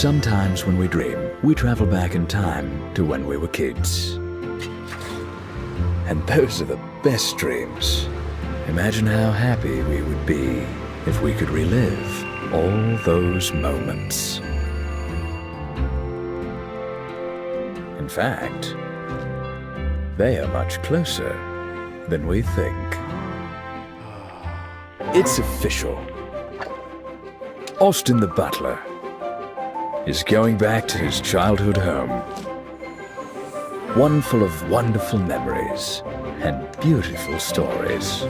Sometimes when we dream, we travel back in time to when we were kids. And those are the best dreams. Imagine how happy we would be if we could relive all those moments. In fact, they are much closer than we think. It's official. Austin the Butler is going back to his childhood home. One full of wonderful memories and beautiful stories.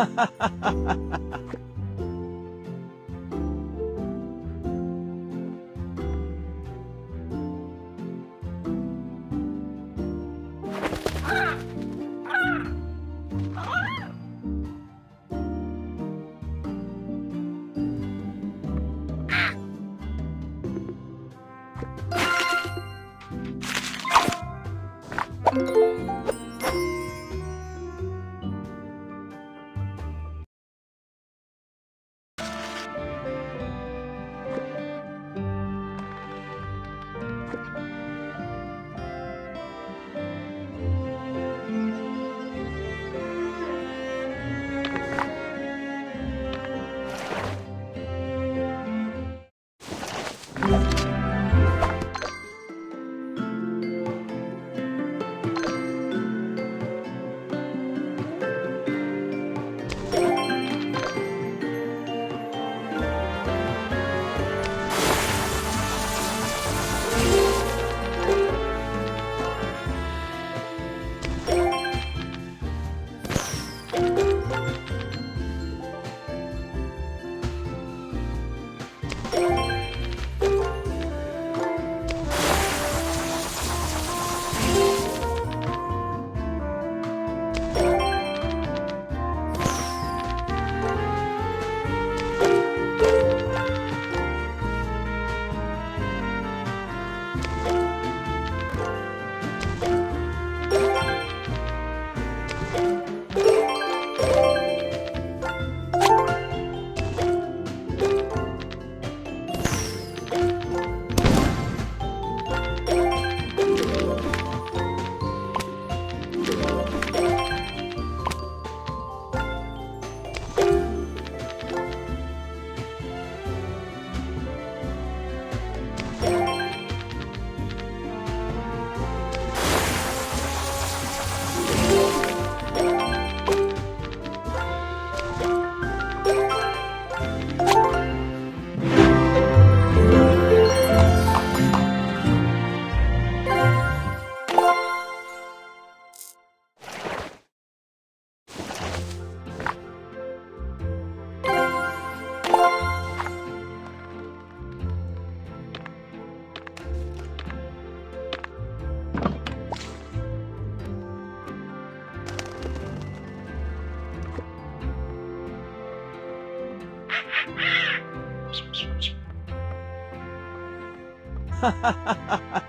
Ah! 哈哈哈哈哈